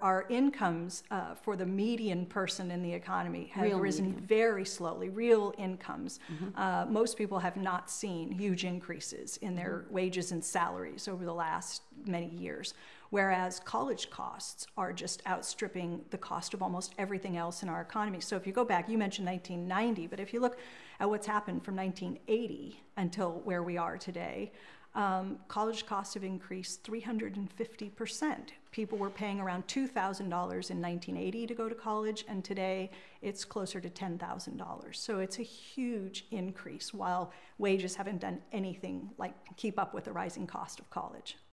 Our incomes uh, for the median person in the economy have Real risen median. very slowly, real incomes. Uh, most people have not seen huge increases in their wages and salaries over the last many years, whereas college costs are just outstripping the cost of almost everything else in our economy. So if you go back, you mentioned 1990, but if you look at what's happened from 1980 until where we are today, um, college costs have increased 350%. People were paying around $2,000 in 1980 to go to college, and today it's closer to $10,000. So it's a huge increase while wages haven't done anything like keep up with the rising cost of college.